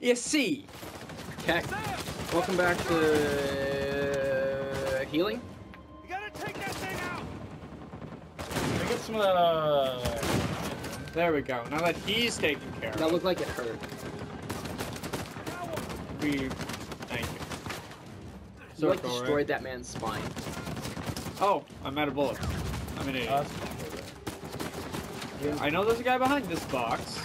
You see. Okay. Welcome back to healing. You gotta take that thing out. Can I get some of that, uh... There we go. Now that he's taken care of. That of, looked like it hurt. we thank you. You like Circle, right? destroyed that man's spine. Oh, I'm out of bullets. I'm an idiot. Uh, I know there's a guy behind this box.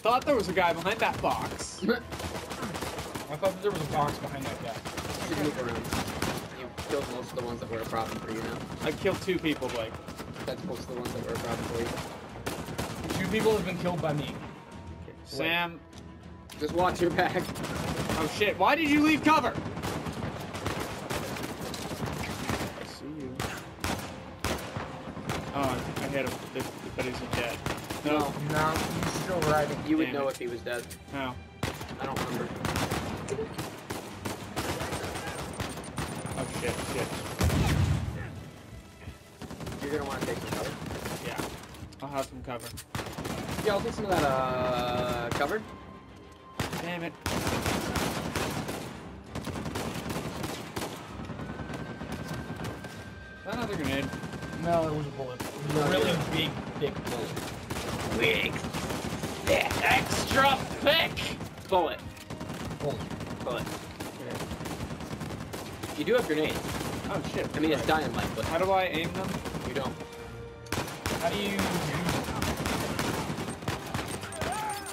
I thought there was a guy behind that box. I thought that there was a box behind that guy. You move around. You killed most of the ones that were a problem for you now. I killed two people, Blake. That's most of the ones that were a problem for you. Two people have been killed by me. Sam. Just watch your back. Oh shit! Why did you leave cover? I see you. Oh, I hit him, but but is he dead? No. No, he's still riding. You would know it. if he was dead. No. I don't remember. Oh shit! Shit. You're gonna want to take some cover. Yeah. I'll have some cover. Yeah, I'll take some of that uh cover. Damn it. Is that another grenade? No, it was a bullet. It was a really yeah. big, thick bullet. Big, Extra thick! bullet, Bullet. bullet. You do have grenades. Oh shit. I mean, it's dynamite, but How do I aim them? you don't. How do you use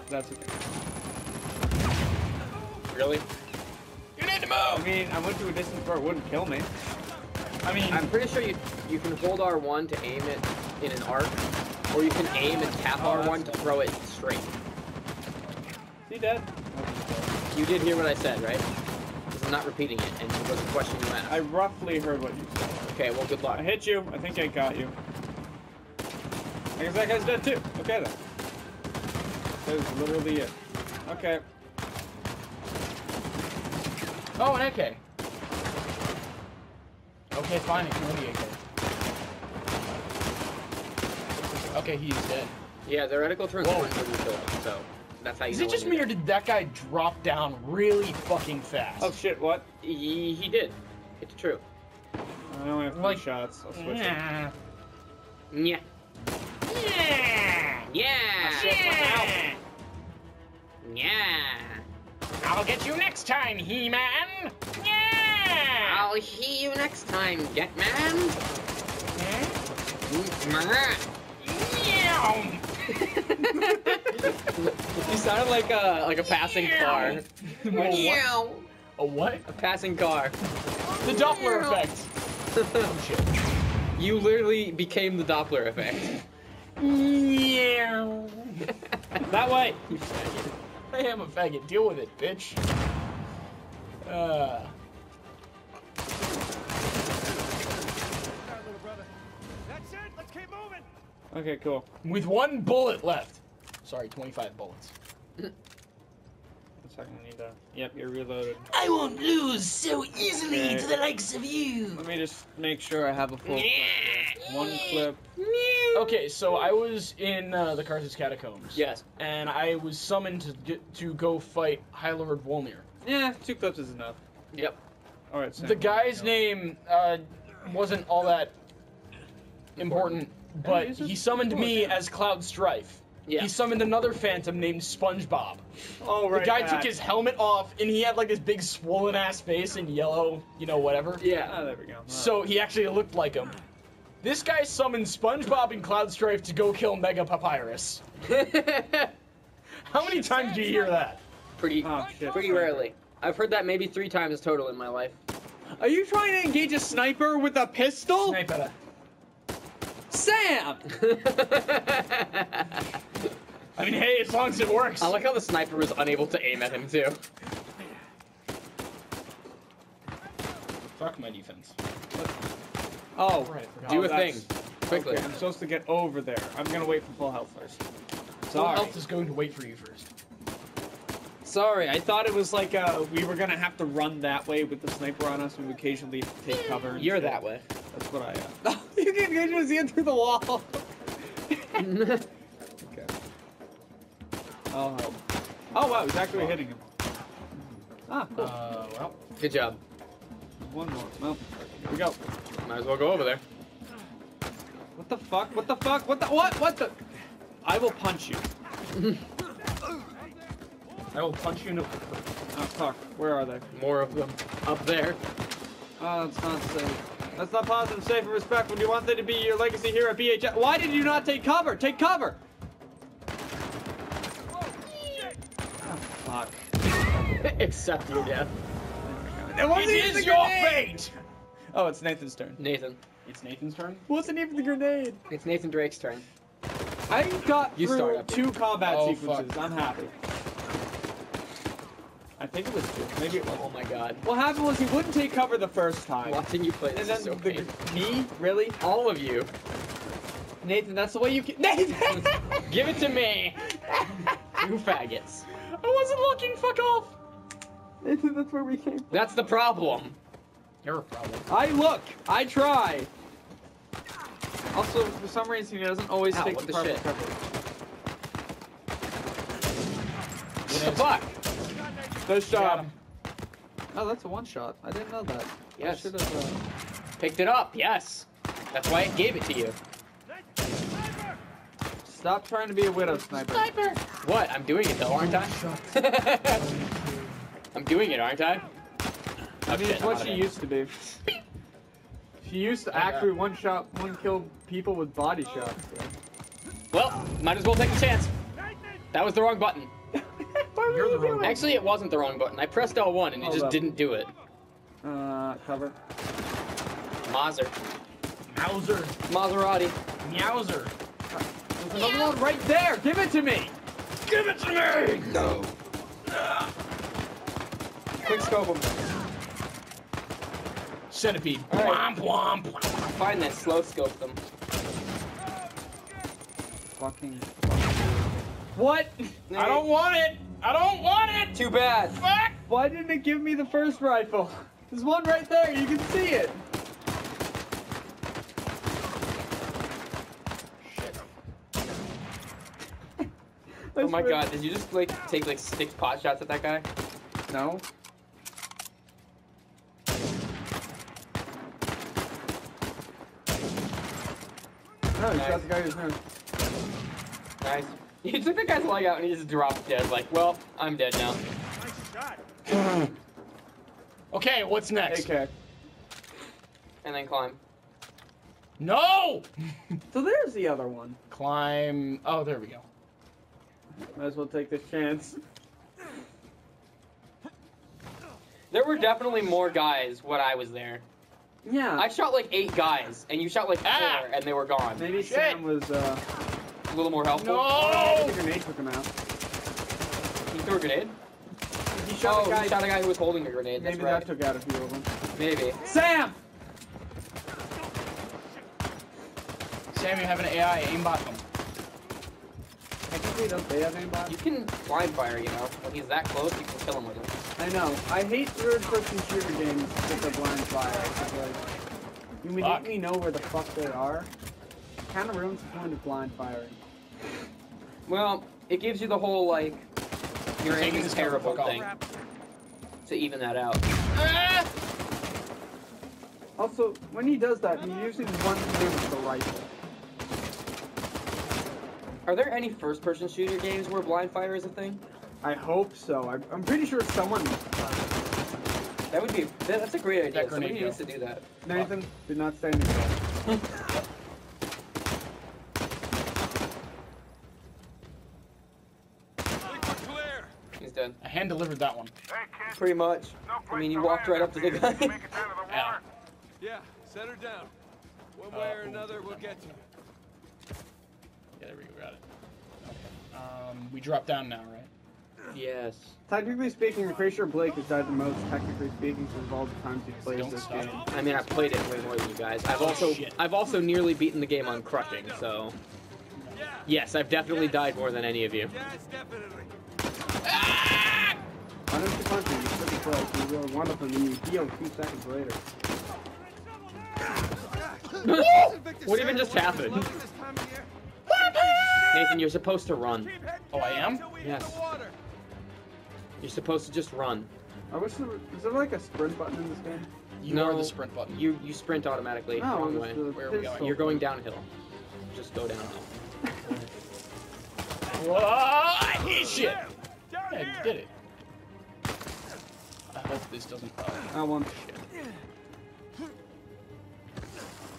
That's okay. Really? You need to move! I mean, I went to a distance where it wouldn't kill me. I mean, I'm pretty sure you you can hold R1 to aim it in an arc, or you can aim and tap Oh, R1 to throw it straight. Is he dead? You did hear what I said, right? 'Cause I'm not repeating it, and it was a question you asked. I roughly heard what you said. Okay, well, good luck. I hit you. I think I got you. I guess that guy's dead too. Okay then. That was literally it. Okay. Oh, an AK. Okay, fine, ignore the AK. Okay, he's dead. Yeah, the reticle turns Whoa. on when you kill him, so that's how you Is know it just me or did that guy drop down really fucking fast? Oh shit! What? He, he did. It's true. I only have three Like- shots. I'll switch it. Yeah. Yeah. Yeah. Yeah. Oh, shit, look out. Yeah. I'll get you next time, He-Man. Yeah. I'll see you next time, Getman. Yeah. Mm-hmm. you sounded like a like a passing car. A what? A what? A passing car. The Doppler effect. Oh shit. you literally became the Doppler effect. Yeah. That way. You faggot. I am a faggot. Deal with it, bitch. Uh. Okay, cool. With one bullet left. Sorry, 25 bullets. One second, I need to. Yep, you're reloaded. I won't lose so easily Okay. to the likes of you. Let me just make sure I have a full. clip. One clip. Okay, so I was in uh, the Carthus Catacombs. Yes. And I was summoned to get, to go fight High Lord Wolnir. Yeah, two clips is enough. Yep. All right. Sam, The guy's name uh, wasn't all that important, but he's just- he summoned me as Cloud Strife. Yeah. He summoned another phantom named SpongeBob. Oh right. The guy that. took his helmet off, and he had like this big swollen ass face and yellow, you know, whatever. Yeah. Oh, there we go. So he actually looked like him. This guy summoned SpongeBob and Cloud Strife to go kill Mega Papyrus. How many times do you hear that? pretty Oh shit. pretty rarely. I've heard that maybe three times total in my life. Are you trying to engage a sniper with a pistol? Snipe at Sam! I mean, hey, as long as it works. I like how the sniper was unable to aim at him too. Fuck my defense. Oh, Right, Do Oh, a thing. Quickly. Okay, I'm supposed to get over there. I'm gonna wait for full health first. Sorry. Full health is going to wait for you first. Sorry, I thought it was like uh, we were gonna have to run that way with the sniper on us and we occasionally take cover. You're shit. that way. That's what I. Uh... you can engage see it through the wall. okay. I'll help. Oh wow, he's actually hitting him. Ah, cool. Uh, well. Good job. One more. Well, here we go. Might as well go over there. What the fuck? What the fuck? What the what? What the? I will punch you. I will punch you in the. Oh fuck. Where are they? More of them up there. Oh, that's not safe. That's not positive, safe, and respectful. Do you want them to be your legacy here at BHS? Why did you not take cover? Take cover! Oh, fuck. Accept your death. It wasn't It even is the your grenade! fate! Oh, it's Nathan's turn. Nathan. It's Nathan's turn. Wasn't even the grenade. It's Nathan Drake's turn. I got You start through up. two combat Oh, sequences. fuck. I'm happy. I think it was two. Maybe it was. Oh my god. What happened was he wouldn't take cover the first time. Watching you play this And then is so the, painful. me? Really? All of you. Nathan, that's the way you can. Nathan! Give it to me. You faggots. I wasn't looking. Fuck off. Nathan, that's where we came from. That's the problem. You're a problem. I look. I try. Also, for some reason, he doesn't always Ow, take what the the shit? cover. What the fuck? Nice Got job. Oh, that's a one shot. I didn't know that. Yes. I should have. Uh... Picked it up, yes. That's why it gave it to you. Stop trying to be a widow sniper. Sniper. What? I'm doing it though, aren't I? I'm doing it, aren't I? I mean, shit, it's what she it. used to do. She used to actually one shot, one kill people with body shots. Well, might as well take a chance. That was the wrong button. What You're the you wrong doing? Actually, it wasn't the wrong button. I pressed L1 and it Hold just up. didn't do it. Uh, cover. Maser. Mauser. Maserati. Meowser. There's another one right there. Give it to me. Give it to me! No. Quick scope him. Centipede. All right. Womp womp. Find that slow scope them. Fucking. What? I don't want it. I don't want it. Too bad. Fuck. Why didn't it give me the first rifle? There's one right there. You can see it. Oh my god, did you just like take like six pot shots at that guy? No. No, he Nice. shot the guy who's nose. Nice. You took the guy's leg out and he just dropped dead. Like, well, I'm dead now. Nice shot. Okay, what's next? Okay. And then climb. No! So there's the other one. Climb. Oh, there we go. Might as well take this chance. There were definitely more guys when I was there. Yeah. I shot like eight guys, and you shot like four, Ah! and they were gone. Maybe Shit. Sam was. uh... A little more helpful. No! The grenade took him out. He threw a grenade. He shot oh, the guy. he shot a guy who was holding a grenade. That's Maybe right. that took out a few of them. Maybe. Sam. Sam, you have an AI aimbot them. Technically, don't they have aimbot? You can blind fire, you know. When he's that close, you can kill him with it. I know. I hate third-person shooter games with the blind fire. It's like, you immediately know where the fuck they are. Kind of ruins the point of blind firing. Well, it gives you the whole like your aim taking is terrible thing to even that out. Ah! Also, when he does that, he usually one thing with the rifle. Are there any first-person shooter games where blind fire is a thing? I hope so. I'm, I'm pretty sure someone. That would be. That, that's a great idea. That Somebody grenade needs to do that. Nathan, do not stay in the Think we're clear. He's. I hand delivered that one. Hey, kid. Pretty much. No I mean, you walked right up to the Make guy. to the Yeah. Yeah, set her down. One way or another, we'll get to you. Yeah, there we go. Got it. Okay. Um, we drop down now, right? yes. Technically speaking, I'm pretty sure Blake has died the most, technically speaking, since of all the times he plays Don't this stop. game. I mean, I've played it way more than you guys. I've Oh, also, shit. I've also nearly beaten the game on crushing. So, yes, I've definitely died more than any of you. yes, definitely. Why don't you punch him? He's pretty close. You really one of them and you heal two seconds later. what even just happened? This time of year. Nathan, you're supposed to run. Oh, I am? till we hit Yes. You're supposed to just run. I wish there was, is there like a sprint button in this game? You No. are the sprint button. You you sprint automatically. No, wrong it's way. the Where are we going? You're going downhill. Just go downhill. Whoa, shit! Down Yeah, you did it. I hope this doesn't. Uh, I want. shit.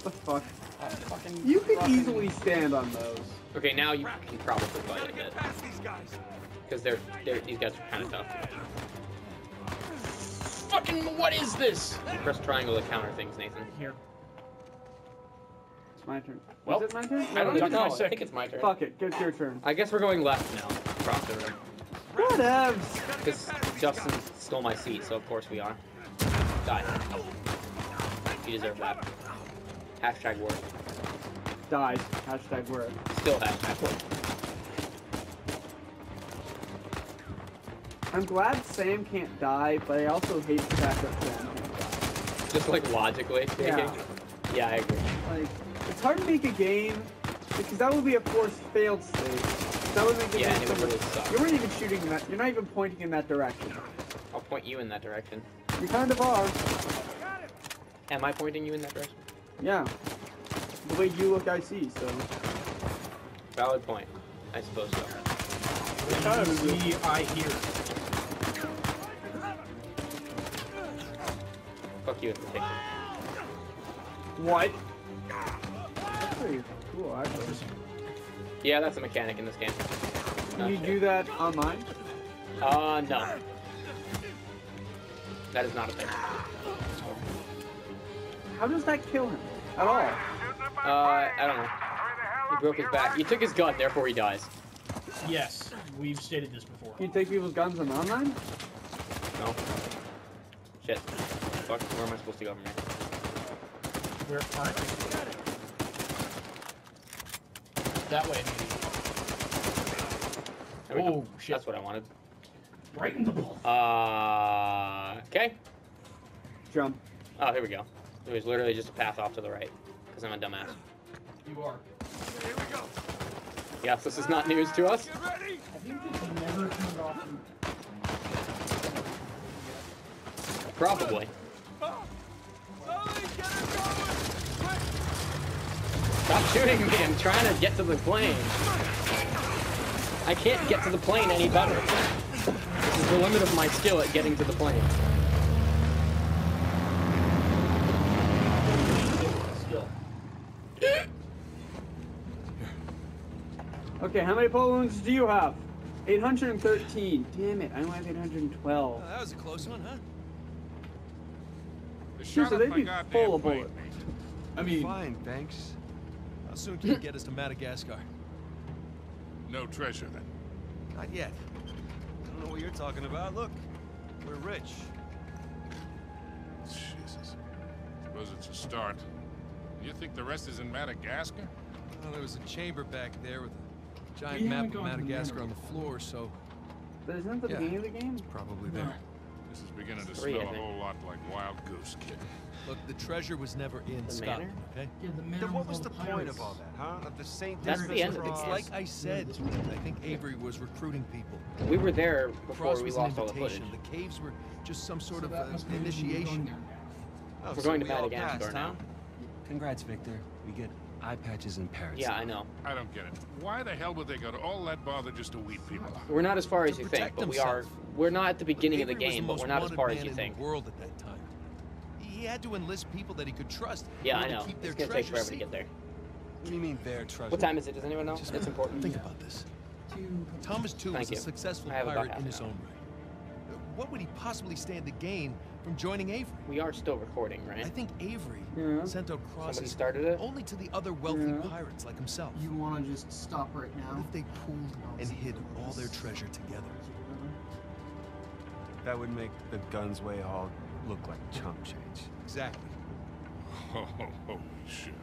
What the fuck? I'm fucking. You could fucking- easily stand on those. Okay, now you can probably fight a Get bit past these guys. because they're they're these guys are kind of tough. Fucking. What is this? You press triangle to counter things, Nathan. Here. It's my turn. Well, is it my turn? I don't Tuck even know. I think it's my turn. Fuck it. It's your turn. I guess we're going left now across the room Whatevs. because Justin stole my seat, so of course we are. Die. You deserve that. Hashtag work. Died. Hashtag word. Still hashtag work. I'm glad Sam can't die, but I also hate the fact that Sam can't die. Just like logically speaking. Yeah. Yeah, I agree. Like, it's hard to make a game because that would be a forced failed state. That would make the Yeah, game and it would really suck. You weren't even shooting in that. You're not even pointing in that direction. I'll point you in that direction. You kind of are. Am I pointing you in that direction? Yeah. The way you look, I see. So. Valid point. I suppose so. Kind of You see, I hear. Fuck you in particular. What? That's pretty cool, actually. Yeah, that's a mechanic in this game. Can you do that online? Uh, no. That is not a thing. How does that kill him? At all? Uh, I don't know. He broke his back. He took his gun, therefore he dies. Yes, we've stated this before. Can you take people's guns in online? No. Shit. Fuck, where am I supposed to go from here? We're fine. That way. There we go. Oh shit! That's what I wanted. Right in the ball. Uh, okay. Jump. Oh, here we go. It was literally just a path off to the right. Because I'm a dumbass. You are. Here we go. Yes, this is not news to us. You ready? I think that never turned off. Probably. Sully, get her going. Quick. Stop shooting me. I'm trying to get to the plane. I can't get to the plane any better. This is the limit of my skill at getting to the plane. Okay, how many pole wounds do you have? 813. Damn it, I only have 812. that was a close one, huh? Sure, so they'd be full of bullets. I mean, Fine, thanks. How soon can you get us to Madagascar? No treasure then. Not yet. I don't know what you're talking about. Look, we're rich. Jesus. Suppose it's a start. You think the rest is in Madagascar? Well, there was a chamber back there with a giant map of gone the Madagascar on the floor, so But isn't that the Yeah. beginning of the game? probably there. This is beginning to Three, smell a whole lot like Wild Goose Kid. Look, the treasure was never in The Scotland, manor? okay? yeah, the man Then what was all the point of all that, huh? Of the St. That's Dismas the end of the It's like I said, I think Avery was recruiting people. We were there before Cross we lost all the footage. The caves were just some sort So of that uh, must going initiation. Oh, We're so going to we all Madagascar now. Congrats, Victor. We get eye patches and parrots. Yeah, I know. I don't get it. Why the hell would they go to all that bother just to weed people out? We're not as far as you think, protect but we are. We're not at the beginning of the Avery was game, but we're not as wanted far as you in think. The world at that time. He had to enlist people that he could trust. Yeah, I know. Keep their It's gonna take treasure forever to get there. What do you mean their treasure? What time is it? Does anyone know? Just It's important. Think about this. Thomas Tew Thank was you. a successful I have about pirate in his own right. What would he possibly stand to gain from joining Avery? We are still recording, right? I think Avery Yeah. sent out Somebody crosses started it. only to the other wealthy Yeah. pirates like himself. You want to just stop right What now? if they pooled and hid all their treasure together? That would make the Gunsway all look like chump change. Exactly. Oh, holy shit.